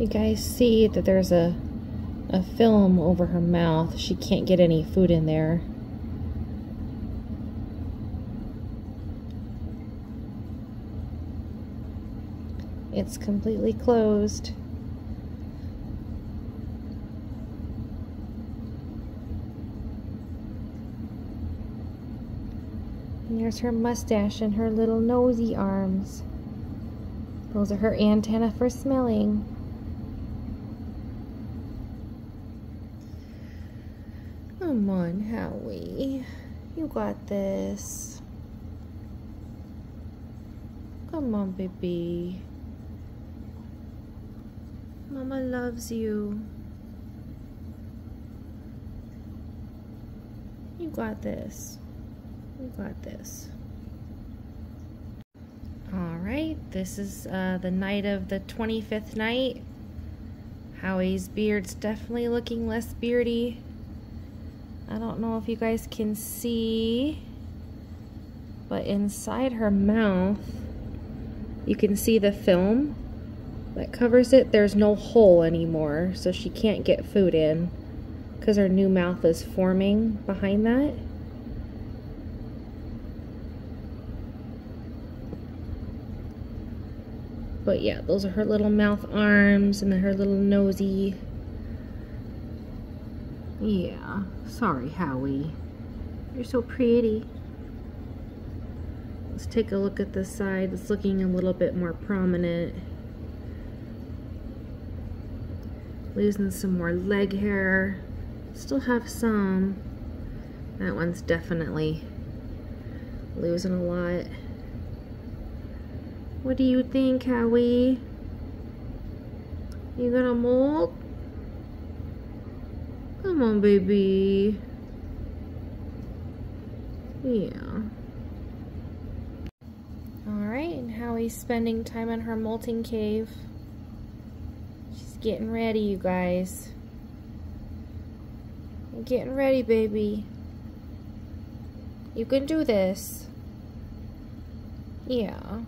You guys see that there's a, a film over her mouth. She can't get any food in there. It's completely closed. And there's her mustache and her little nosy arms. Those are her antenna for smelling. Come on, Howie. You got this. Come on, baby. Mama loves you. You got this. We got this. Alright, this is uh, the night of the 25th night. Howie's beard's definitely looking less beardy. I don't know if you guys can see, but inside her mouth, you can see the film that covers it. There's no hole anymore, so she can't get food in because her new mouth is forming behind that. But yeah, those are her little mouth arms and then her little nosy. Yeah, sorry, Howie. You're so pretty. Let's take a look at the side. It's looking a little bit more prominent. Losing some more leg hair. Still have some. That one's definitely losing a lot. What do you think, Howie? You gonna molt? Come on, baby. Yeah. Alright, and Howie's spending time in her molting cave. She's getting ready, you guys. getting ready, baby. You can do this. Yeah.